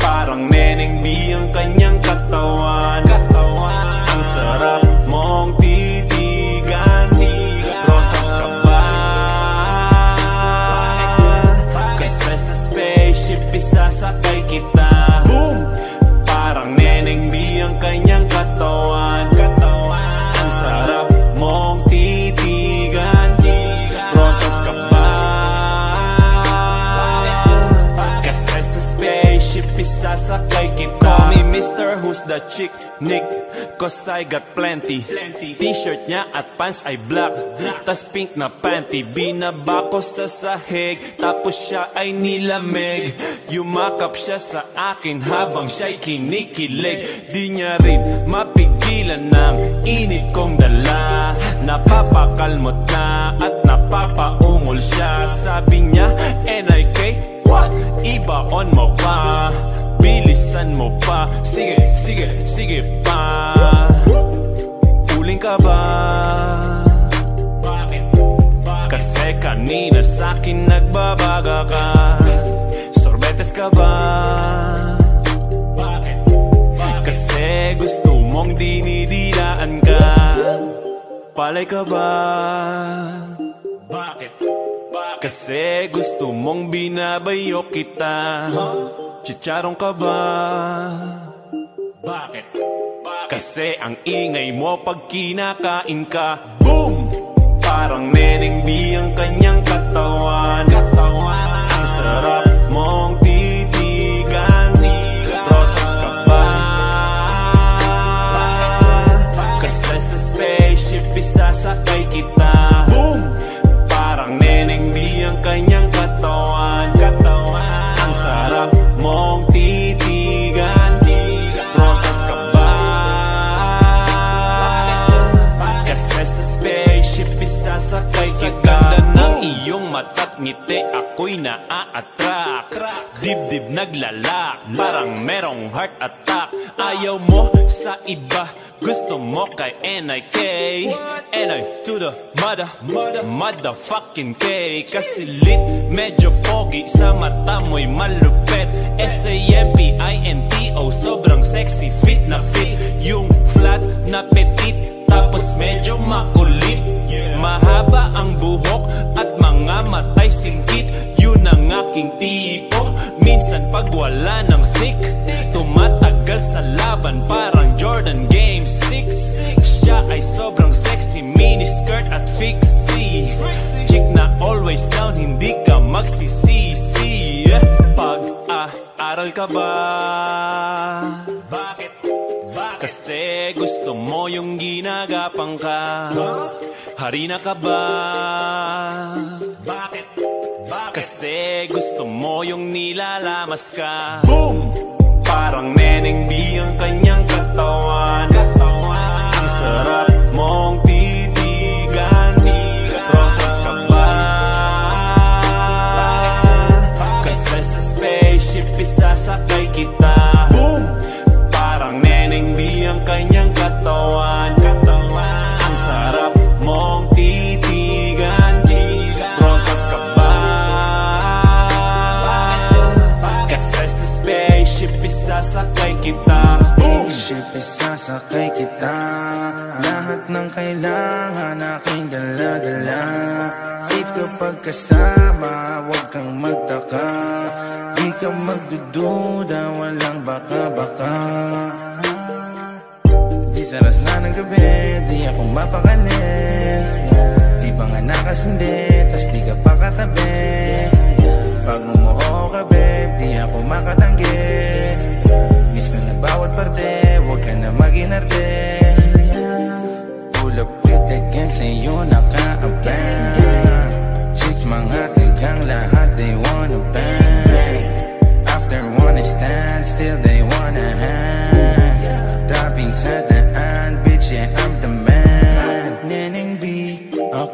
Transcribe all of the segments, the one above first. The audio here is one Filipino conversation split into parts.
Parang neneng B ang kanyang Katawan spaceship isasakay kita Boom! Parang neneng B ang kanyang Katawan spaceship isasakay kita. Call me Mr. Who's the Chick Nick Cause I got plenty. T-shirt niya at pants ay black Tas pink na panty. Binaba ko sa sahig Tapos siya ay nilamig. Yumakap siya sa akin Habang siya'y kinikilig. Di niya rin mapigilan ng init kong dala. Napapakalmot na at napapaungol siya. Sabi niya, NIK, what? Ibaon mo pa Bilisan mo pa Sige, sige, sige pa Uling ka ba? Kasi kanina sa'kin nagbabaga ka Sorbetes ka ba? Kasi gusto mong dinidilaan ka Palay ka ba? Bakit? Kasi gusto mong binabayo kita Chicharong ka ba? Bakit? Kasi ang ingay mo pag kinakain ka Boom! Parang neneng B ang kanyang katawan Katawan Ang sarap mong titigan Rosas ka ba? Kasi sa spaceship isasakay kita ngiti Ako'y naa-attract Dibdib naglalak Parang merong heart attack. Ayaw mo sa iba Gusto mo kay NIK NI to the mother Motherfucking K. Kasi lit medyo pogi Sa mata mo'y malupet. S-A-M-P-I-N-T-O Sobrang sexy fit na fit. Yung flat na petit Tapos medyo makulit. Mahaba ang buhok At mga matay singkit Yun ang aking tipo. Minsan pag wala ng thick Tumatagal sa laban. Parang Jordan Game 6 Siya ay sobrang sexy Mini skirt at fixie. Chick na always down Hindi ka magsisisi. Pag-aaral ka ba? Bakit? Kasi gusto mo yung ginagapang ka. Harina ka ba? Kasi gusto mo yung nilalamas ka Boom! Parang neneng B ang kanyang spaceship isasakay kita Boom! Ship isasakay kita. Lahat ng kailangan aking dala-dala. Safe kapag kasama, huwag kang magtaka. Di ka magdududa, walang baka-baka. Di saras na ng gabi, di ako mapakali. Di pa nga nakasindi, tas di ka pa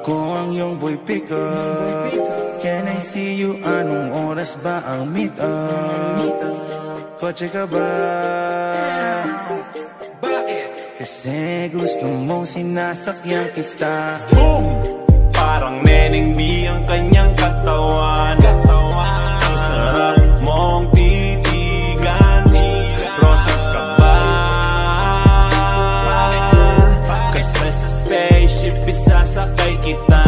ako ang yung boy pick up Can I see you? Anong oras ba ang meet up? Kotse ka ba? Bakit? Kasi gusto mong sinasakyan kita Boom! Parang neneng B ang kanyang katawan isasakay kita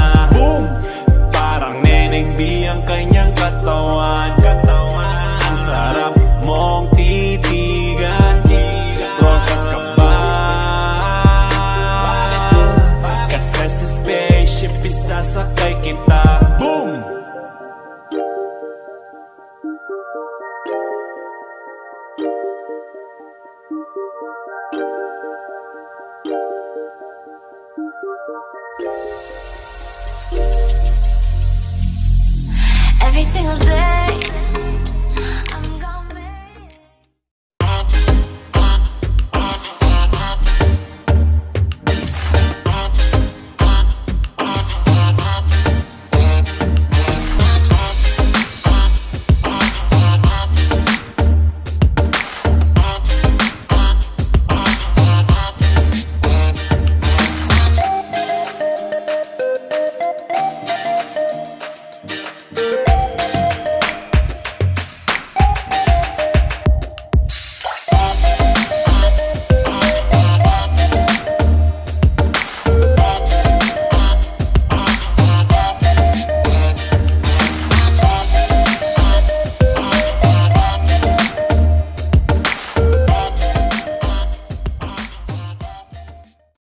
single day